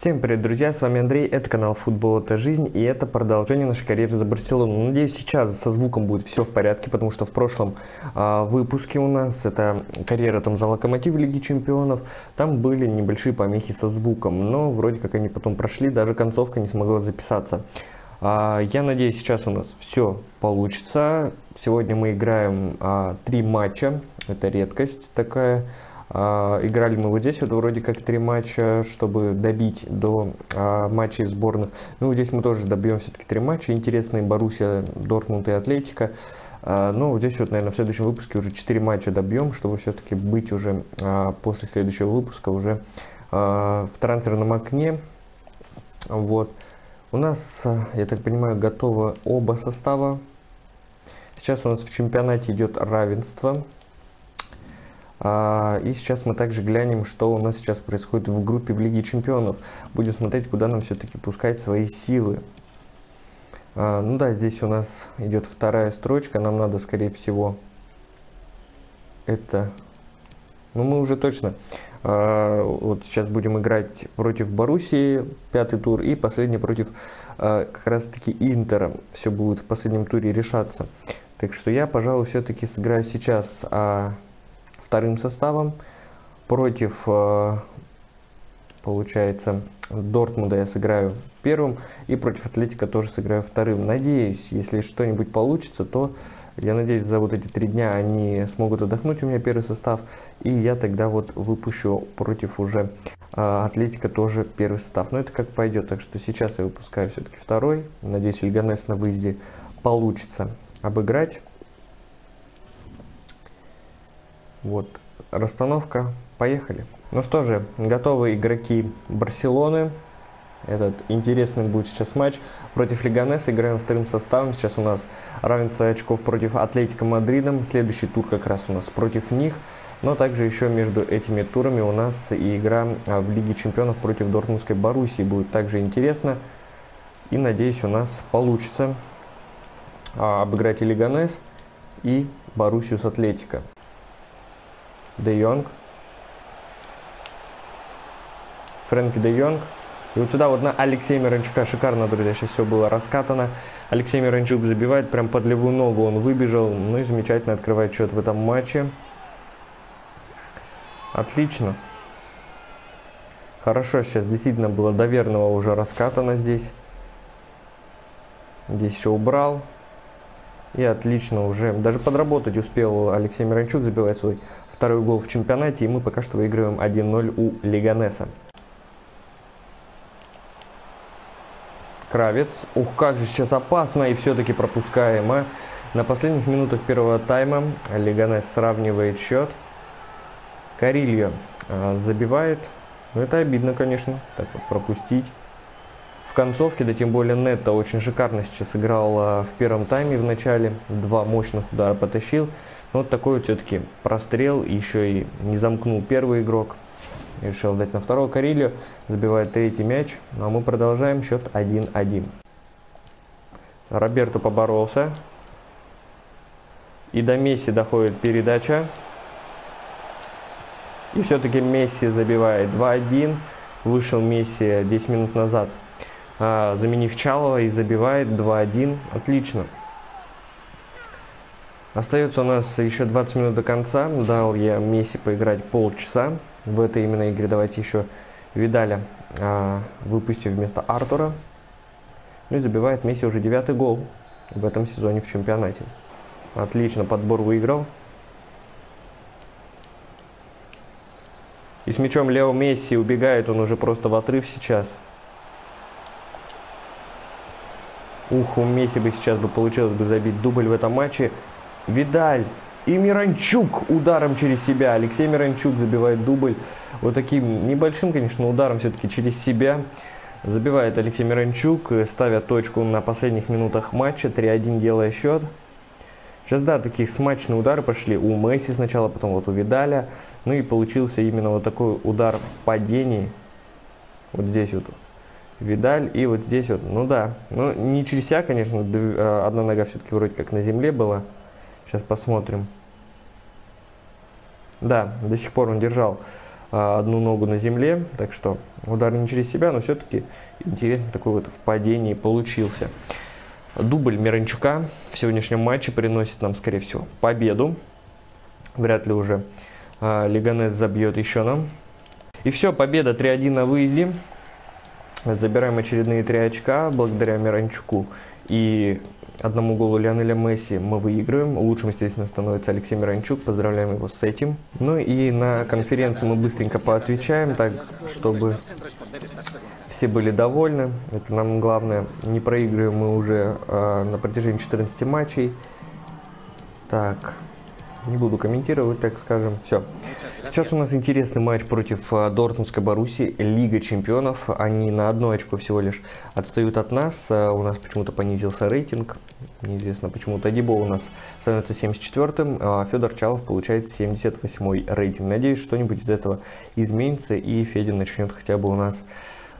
Всем привет, друзья, с вами Андрей, это канал Футбол это жизнь, и это продолжение нашей карьеры за Барселону. Надеюсь, сейчас со звуком будет все в порядке, потому что в прошлом а, выпуске у нас, это карьера там за Локомотив Лиги Чемпионов, там были небольшие помехи со звуком, но вроде как они потом прошли, даже концовка не смогла записаться. А, я надеюсь, сейчас у нас все получится. Сегодня мы играем а, три матча, это редкость такая. А, играли мы вот здесь вот вроде как три матча, чтобы добить до а, матчей сборных. Ну, здесь мы тоже добьем все-таки три матча. Интересные Боруссия, Дортмунд и Атлетика. Ну, здесь вот, наверное, в следующем выпуске уже 4 матча добьем, чтобы все-таки быть уже а, после следующего выпуска уже в трансферном окне. Вот. У нас, я так понимаю, готовы оба состава. Сейчас у нас в чемпионате идет равенство. А, и сейчас мы также глянем, что у нас сейчас происходит в группе в Лиге Чемпионов. Будем смотреть, куда нам все-таки пускать свои силы. А, ну да, здесь у нас идет вторая строчка. Нам надо, скорее всего, это... Ну, мы уже точно... А, вот сейчас будем играть против Боруссии, пятый тур, и последний против как раз-таки Интера. Все будет в последнем туре решаться. Так что я, пожалуй, все-таки сыграю сейчас вторым составом. Против, э, получается, Дортмунда я сыграю первым. И против Атлетика тоже сыграю вторым. Надеюсь, если что-нибудь получится, то я надеюсь, за вот эти три дня они смогут отдохнуть у меня первый состав. И я тогда вот выпущу против уже э, Атлетика тоже первый состав. Но это как пойдет. Так что сейчас я выпускаю все-таки второй. Надеюсь, Ильганес на выезде получится обыграть. Вот, расстановка, поехали. Ну что же, готовы игроки Барселоны. Этот интересный будет сейчас матч против Лиганеса. Играем вторым составом. Сейчас у нас равенство очков против Атлетика Мадридом. Следующий тур как раз у нас против них. Но также еще между этими турами у нас и игра а, в Лиге Чемпионов против Дортмундской Боруссии будет также интересно. И надеюсь у нас получится а, обыграть и Лиганес, и Боруссию с Атлетика. Де Йонг. Фрэнки Де Йонг. И вот сюда вот на Алексея Миранчука шикарно, друзья, сейчас все было раскатано. Алексей Миранчук забивает, прям под левую ногу он выбежал. Ну и замечательно открывает счет в этом матче. Отлично. Хорошо, сейчас действительно было доверного уже раскатано здесь. Здесь еще убрал. И отлично уже. Даже подработать успел Алексей Миранчук забивать свой второй гол в чемпионате, и мы пока что выигрываем 1-0 у Леганеса. Кравец. Ух, как же сейчас опасно, и все-таки пропускаем. А? На последних минутах первого тайма Леганес сравнивает счет. Карильо а, забивает. Ну, это обидно, конечно, так вот пропустить. В концовке, да тем более Нетто очень шикарно сейчас играл а, в первом тайме в начале. Два мощных удара потащил. Вот такой вот все-таки прострел, еще и не замкнул первый игрок. Решил дать на второго Карилью, забивает третий мяч, ну, а мы продолжаем счет 1-1. Роберто поборолся. И до Месси доходит передача. И все-таки Месси забивает 2-1. Вышел Месси 10 минут назад, а, заменив Чалова и забивает 2-1. Отлично. Остается у нас еще 20 минут до конца. Дал я Месси поиграть полчаса в этой именно игре. Давайте еще Видаля а, выпустим вместо Артура. Ну и забивает Месси уже девятый гол в этом сезоне в чемпионате. Отлично, подбор выиграл. И с мячом Лео Месси убегает, он уже просто в отрыв сейчас. Ух, у Месси бы сейчас бы получилось бы забить дубль в этом матче. Видаль и Миранчук ударом через себя. Алексей Миранчук забивает дубль. Вот таким небольшим, конечно, ударом все-таки через себя. Забивает Алексей Миранчук, ставя точку на последних минутах матча. 3-1 делая счет. Сейчас, да, таких смачные удары пошли у Месси сначала, потом вот у Видаля. Ну и получился именно вот такой удар в падении. Вот здесь вот Видаль и вот здесь вот. Ну да, ну не через себя, конечно, э, одна нога все-таки вроде как на земле была. Сейчас посмотрим. Да, до сих пор он держал а, одну ногу на земле, так что удар не через себя, но все-таки интересный такой вот в падении получился. Дубль Миранчука в сегодняшнем матче приносит нам, скорее всего, победу. Вряд ли уже а, Лиганес забьет еще нам. И все, победа 3-1 на выезде. Забираем очередные 3 очка благодаря Миранчуку и одному голу Лионеля Месси мы выигрываем. Лучшим, естественно, становится Алексей Миранчук. Поздравляем его с этим. Ну и на конференции мы быстренько поотвечаем, так, чтобы все были довольны. Это нам главное. Не проигрываем мы уже э, на протяжении 14 матчей. Так, не буду комментировать, так скажем. Все. Сейчас у нас интересный матч против uh, Дортмундской Баруси, Лига Чемпионов. Они на одно очко всего лишь отстают от нас. Uh, у нас почему-то понизился рейтинг. Неизвестно почему. Тадибо у нас становится 74-м, а Федор Чалов получает 78-й рейтинг. Надеюсь, что-нибудь из этого изменится и Федя начнет хотя бы у нас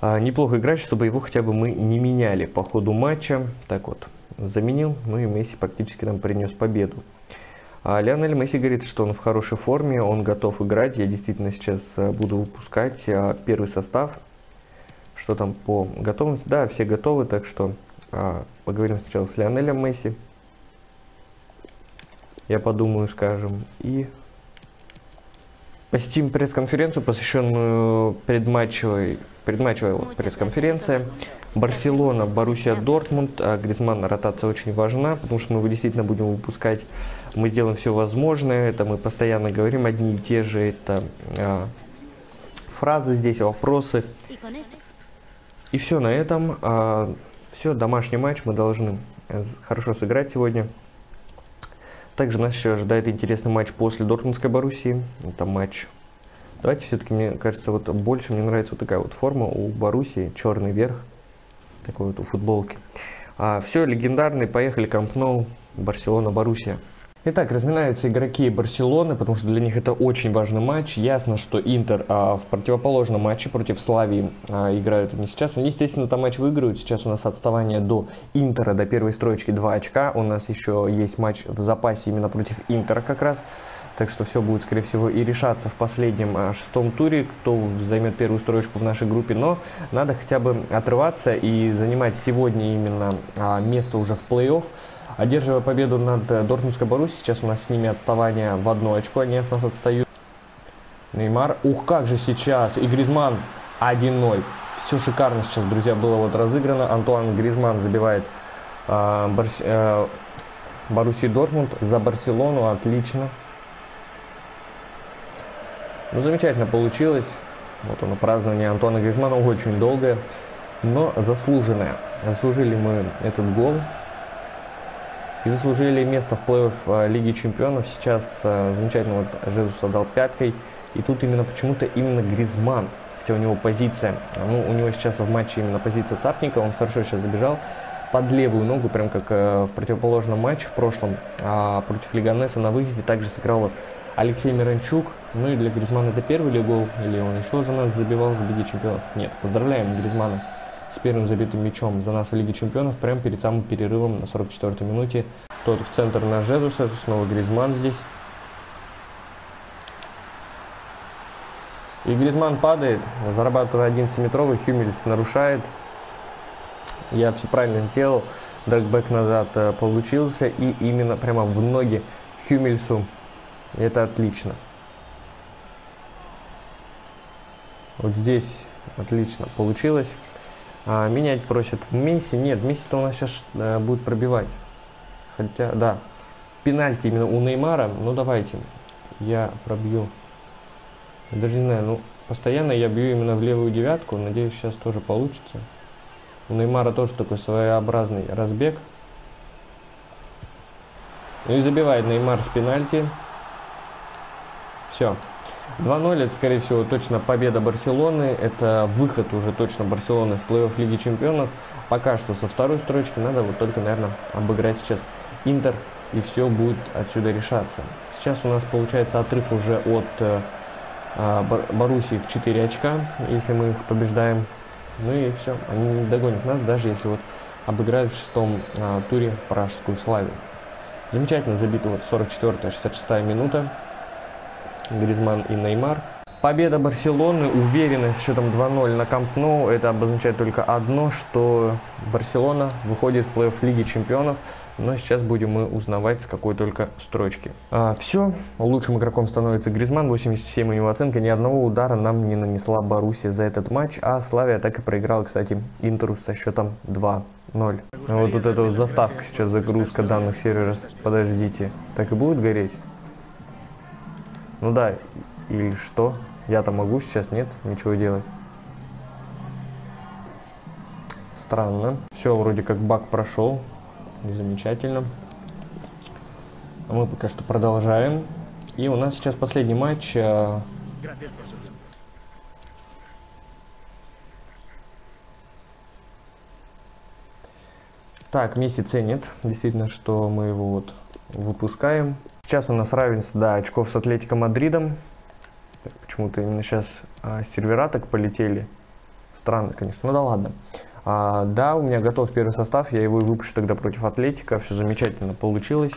uh, неплохо играть, чтобы его хотя бы мы не меняли по ходу матча. Так вот, заменил, ну и Месси практически нам принес победу. А Лионель Месси говорит, что он в хорошей форме, он готов играть. Я действительно сейчас э, буду выпускать э, первый состав. Что там по готовности? Да, все готовы, так что а, поговорим сначала с Лионелем Месси. Я подумаю, скажем, и посетим пресс-конференцию, посвященную предматчевой, предматчевой вот, пресс-конференции. Барселона, Боруссия, Дортмунд. А Гризман ротация очень важна, потому что мы его действительно будем выпускать мы делаем все возможное, это мы постоянно говорим одни и те же, это а, фразы здесь, вопросы. И все на этом. А, все, домашний матч мы должны э, хорошо сыграть сегодня. Также нас еще ожидает интересный матч после Дортмундской Боруссии. Это матч. Давайте все-таки, мне кажется, вот больше мне нравится вот такая вот форма у Боруссии, черный верх, такой вот у футболки. А, все, легендарный, поехали, Камп Ноу, Барселона, Боруссия. Итак, разминаются игроки Барселоны, потому что для них это очень важный матч. Ясно, что Интер а, в противоположном матче против Славии а, играют не сейчас. Они, естественно, там матч выиграют. Сейчас у нас отставание до Интера, до первой строчки 2 очка. У нас еще есть матч в запасе именно против Интера как раз. Так что все будет, скорее всего, и решаться в последнем а, шестом туре, кто займет первую строчку в нашей группе. Но надо хотя бы отрываться и занимать сегодня именно а, место уже в плей-офф. Одерживая победу над э, Дортмундской Боруссией, сейчас у нас с ними отставание в одно очко, они от нас отстают. Неймар, ух, как же сейчас, и Гризман 1-0. Все шикарно сейчас, друзья, было вот разыграно. Антуан Гризман забивает э, Барс, э, Боруссии Дортмунд за Барселону, отлично. Ну, замечательно получилось. Вот оно, празднование Антуана Гризмана очень долгое, но заслуженное. Заслужили мы этот гол и заслужили место в плей-офф э, Лиги Чемпионов. Сейчас э, замечательно вот Жезус отдал пяткой. И тут именно почему-то именно Гризман, хотя у него позиция, ну у него сейчас в матче именно позиция цапника, он хорошо сейчас забежал под левую ногу, прям как э, в противоположном матче в прошлом а против Лиганеса на выезде также сыграл Алексей Миранчук. Ну и для Гризмана это первый ли гол, или он еще за нас забивал в Лиге Чемпионов? Нет, поздравляем Гризмана с первым забитым мячом за нас в Лиге Чемпионов прямо перед самым перерывом на 44-й минуте. Тот в центр на Жезуса, снова Гризман здесь. И Гризман падает, зарабатывая 11-метровый, Хюмельс нарушает. Я все правильно сделал, дрэгбэк назад э, получился, и именно прямо в ноги Хюмельсу. Это отлично. Вот здесь отлично получилось. А, менять просят Месси. Нет, Месси-то у нас сейчас а, будет пробивать. Хотя, да. Пенальти именно у Неймара. Ну, давайте. Я пробью. Я даже не знаю, ну, постоянно я бью именно в левую девятку. Надеюсь, сейчас тоже получится. У Неймара тоже такой своеобразный разбег. Ну и забивает Неймар с пенальти. Все. 2-0 это, скорее всего, точно победа Барселоны. Это выход уже точно Барселоны в плей-офф Лиги Чемпионов. Пока что со второй строчки надо вот только, наверное, обыграть сейчас Интер. И все будет отсюда решаться. Сейчас у нас получается отрыв уже от э, э, Боруссии в 4 очка, если мы их побеждаем. Ну и все, они догонят нас, даже если вот обыграют в шестом э, туре пражскую славу. Замечательно забита вот 44-66 минута. Гризман и Неймар. Победа Барселоны, уверенность счетом 2-0 на Камп Ноу, это обозначает только одно, что Барселона выходит в плей-офф Лиги Чемпионов, но сейчас будем мы узнавать с какой только строчки. А, все, лучшим игроком становится Гризман, 87 у него оценка, ни одного удара нам не нанесла Боруссия за этот матч, а Славия так и проиграла, кстати, Интеру со счетом 2 0. Вот, вот эта вот заставка сейчас, загрузка данных сервера. Подождите. Так и будет гореть? Ну да, или что? Я-то могу сейчас, нет? Ничего делать. Странно. Все, вроде как баг прошел. Замечательно. А мы пока что продолжаем. И у нас сейчас последний матч. Э, так, Месси ценит, действительно, что мы его вот выпускаем. Сейчас у нас равенство, да, очков с Атлетико Мадридом. Почему-то именно сейчас а, сервера так полетели. Странно, конечно. Ну да ладно. А, да, у меня готов первый состав. Я его и выпущу тогда против Атлетика. Все замечательно получилось.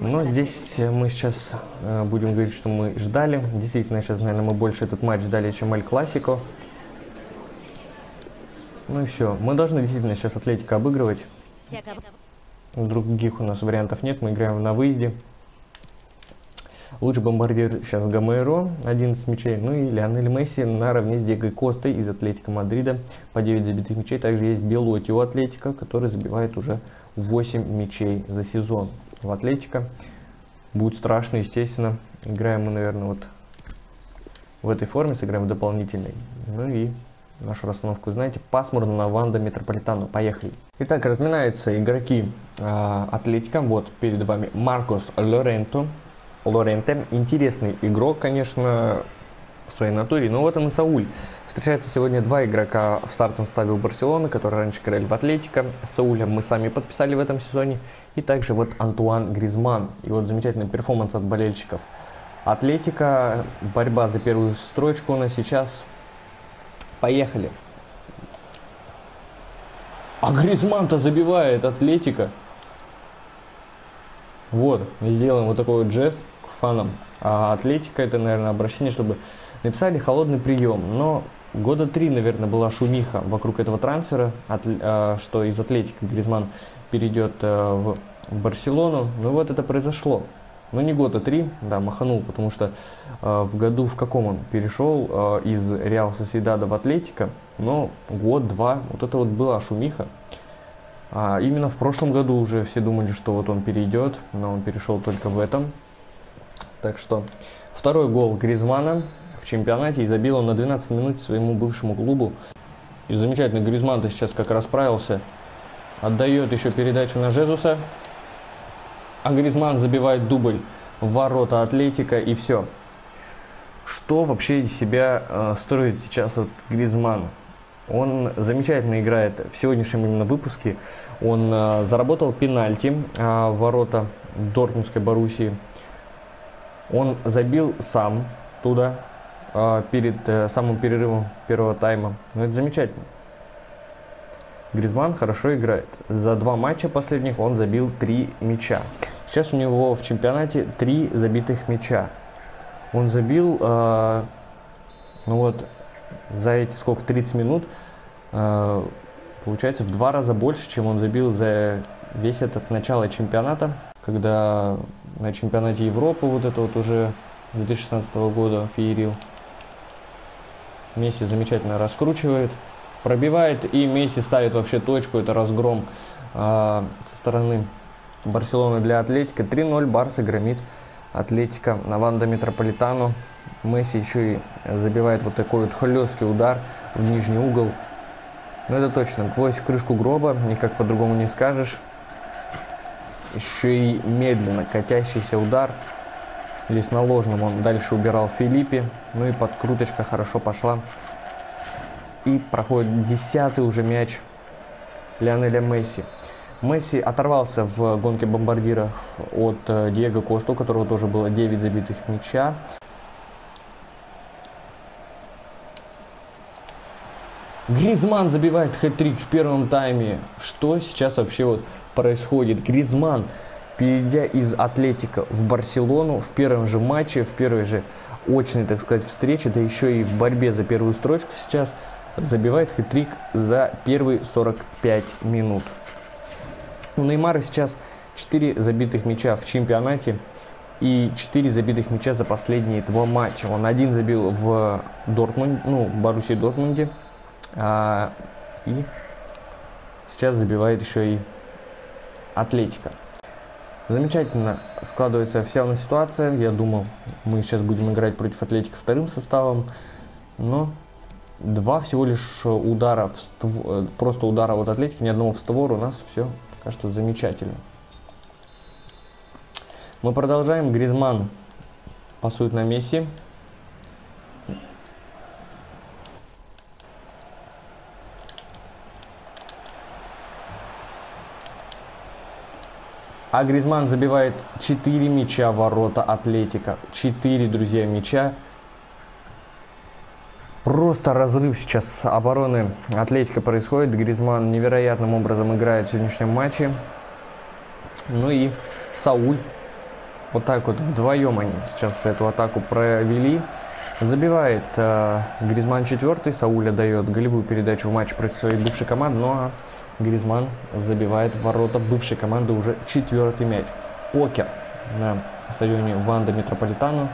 Но здесь мы сейчас э, будем говорить, что мы ждали. Действительно, сейчас, наверное, мы больше этот матч ждали, чем Эль Классико. Ну и все. Мы должны действительно сейчас Атлетика обыгрывать. Других у нас вариантов нет, мы играем на выезде. Лучший бомбардир сейчас Гамейро, 11 мячей. Ну и Лионель Месси наравне с Диего Костой из Атлетика Мадрида по 9 забитых мячей. Также есть Белоти у Атлетика, который забивает уже 8 мячей за сезон. В Атлетика будет страшно, естественно. Играем мы, наверное, вот в этой форме, сыграем в дополнительной. Ну и нашу расстановку знаете. Пасмурно на Ванда Метрополитану. Поехали. Итак, разминаются игроки э, Атлетика. Вот перед вами Маркос Лоренто. Лоренте. Интересный игрок, конечно, в своей натуре. Но вот он и Сауль. Встречаются сегодня два игрока в стартовом составе у Барселоны, которые раньше играли в Атлетика. Сауля мы сами подписали в этом сезоне. И также вот Антуан Гризман. И вот замечательный перформанс от болельщиков. Атлетика, борьба за первую строчку у нас сейчас Поехали. А Гризман-то забивает Атлетика. Вот, мы сделаем вот такой вот жест к фанам. А Атлетика это, наверное, обращение, чтобы написали холодный прием. Но года три, наверное, была шумиха вокруг этого трансфера, от, а, что из Атлетика Гризман перейдет а, в Барселону. Ну вот это произошло. Ну, не года три, да, маханул, потому что э, в году, в каком он перешел э, из Реал Соседада в Атлетика, но год-два, вот это вот была шумиха. А именно в прошлом году уже все думали, что вот он перейдет, но он перешел только в этом. Так что второй гол Гризмана в чемпионате и забил он на 12 минут своему бывшему клубу. И замечательный Гризман-то сейчас как расправился. Отдает еще передачу на Жезуса а Гризман забивает дубль в ворота Атлетика и все. Что вообще из себя э, строит сейчас от Гризмана? Он замечательно играет в сегодняшнем именно выпуске. Он э, заработал пенальти э, в ворота Дортмундской Боруссии. Он забил сам туда э, перед э, самым перерывом первого тайма. Ну, это замечательно. Гризман хорошо играет. За два матча последних он забил три мяча. Сейчас у него в чемпионате три забитых мяча. Он забил, э, ну вот, за эти сколько, 30 минут, э, получается в два раза больше, чем он забил за весь этот начало чемпионата, когда на чемпионате Европы вот это вот уже 2016 года феерил. Месси замечательно раскручивает, пробивает и Месси ставит вообще точку, это разгром э, со стороны Барселона для Атлетика. 3-0 Барса громит Атлетика на Ванда Метрополитану. Месси еще и забивает вот такой вот хлесткий удар в нижний угол. Ну это точно, гвоздь в крышку гроба, никак по-другому не скажешь. Еще и медленно катящийся удар. Здесь на ложном он дальше убирал Филиппе. Ну и подкруточка хорошо пошла. И проходит десятый уже мяч Лионеля Месси. Месси оторвался в гонке бомбардиров от э, Диего Коста, у которого тоже было 9 забитых мяча. Гризман забивает хэт-трик в первом тайме. Что сейчас вообще вот происходит? Гризман перейдя из Атлетика в Барселону в первом же матче, в первой же очной, так сказать, встрече, да еще и в борьбе за первую строчку сейчас забивает хитрик за первые 45 минут. У Неймара сейчас 4 забитых мяча в чемпионате и 4 забитых мяча за последние два матча. Он один забил в Дортмунде, ну, Боруссии Дортмунде, а, и сейчас забивает еще и Атлетика. Замечательно складывается вся у нас ситуация. Я думал, мы сейчас будем играть против Атлетика вторым составом, но два всего лишь удара, в створ, просто удара от Атлетики, ни одного в створ у нас все пока что замечательно. Мы продолжаем. Гризман пасует на Месси. А Гризман забивает 4 мяча в ворота Атлетика. 4, друзья, мяча. Просто разрыв сейчас обороны Атлетика происходит. Гризман невероятным образом играет в сегодняшнем матче. Ну и Сауль. Вот так вот вдвоем они сейчас эту атаку провели. Забивает э, Гризман четвертый. Сауля дает голевую передачу в матч против своей бывшей команды. Ну а Гризман забивает в ворота бывшей команды уже четвертый мяч. Покер на стадионе Ванда Метрополитано.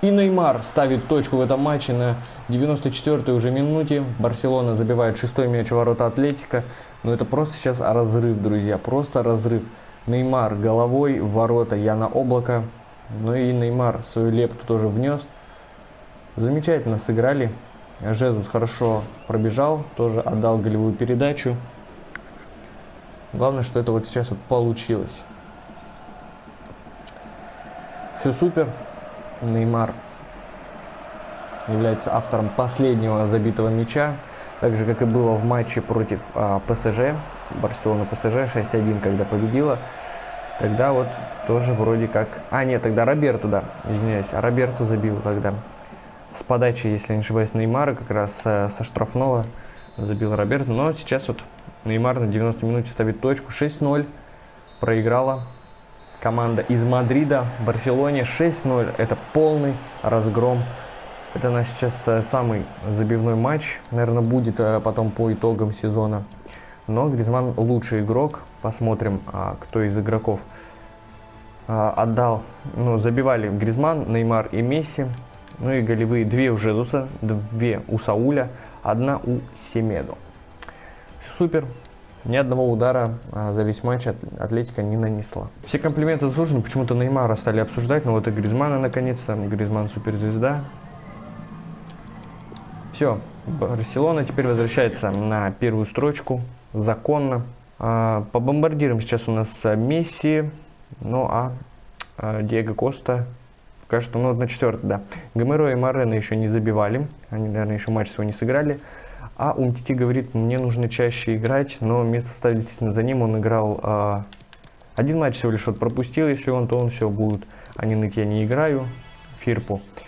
И Неймар ставит точку в этом матче на 94-й уже минуте. Барселона забивает шестой мяч в ворота Атлетика. Но это просто сейчас разрыв, друзья. Просто разрыв. Неймар головой в ворота Яна Облака. Ну и Неймар свою лепту тоже внес. Замечательно сыграли. Жезус хорошо пробежал, тоже отдал голевую передачу. Главное, что это вот сейчас вот получилось. Все супер. Неймар является автором последнего забитого мяча. Так же, как и было в матче против а, ПСЖ. Барселона ПСЖ 6-1, когда победила. Тогда вот тоже вроде как... А, нет, тогда Роберту, да, извиняюсь. А Роберту забил тогда с подачи, если не ошибаюсь, Неймара, как раз э, со штрафного забил Роберт. Но сейчас вот Неймар на 90 минуте ставит точку. 6-0 проиграла команда из Мадрида Барселоне. 6-0 это полный разгром. Это наш сейчас э, самый забивной матч. Наверное, будет э, потом по итогам сезона. Но Гризман лучший игрок. Посмотрим, а, кто из игроков а, отдал. Ну, забивали Гризман, Неймар и Месси. Ну и голевые две у Жезуса, две у Сауля, одна у Семедо. Супер. Ни одного удара а, за весь матч Атлетика не нанесла. Все комплименты заслужены. Почему-то Неймара стали обсуждать, но вот и Гризмана наконец-то. Гризман суперзвезда. Все. Барселона теперь возвращается на первую строчку. Законно. А, по бомбардирам сейчас у нас Месси. Ну а, а Диего Коста Пока что, ну, на четвертый, да. Гомеро и Морено еще не забивали. Они, наверное, еще матч свой не сыграли. А Умтити говорит, мне нужно чаще играть, но место ставит действительно за ним. Он играл э, один матч всего лишь вот пропустил, если он, то он все будет. А не ныть я не играю. Фирпу э,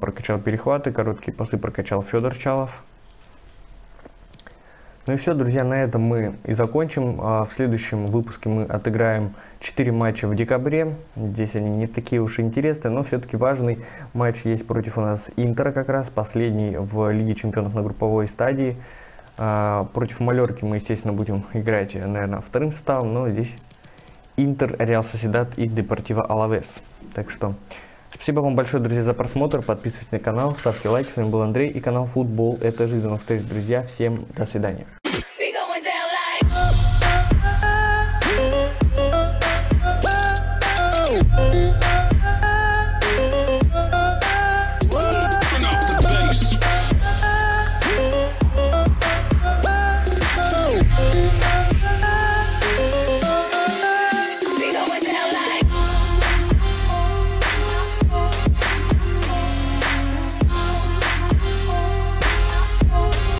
прокачал перехваты, короткие пасы прокачал Федор Чалов. Ну и все, друзья, на этом мы и закончим. А, в следующем выпуске мы отыграем 4 матча в декабре. Здесь они не такие уж интересные, но все-таки важный матч есть против у нас Интера как раз, последний в Лиге Чемпионов на групповой стадии. А, против Малерки мы, естественно, будем играть, наверное, вторым составом, но здесь Интер, Реал Соседат и Депортива Алавес. Так что спасибо вам большое, друзья, за просмотр. Подписывайтесь на канал, ставьте лайки. С вами был Андрей и канал Футбол. Это жизнь. Встречи, друзья. Всем до свидания.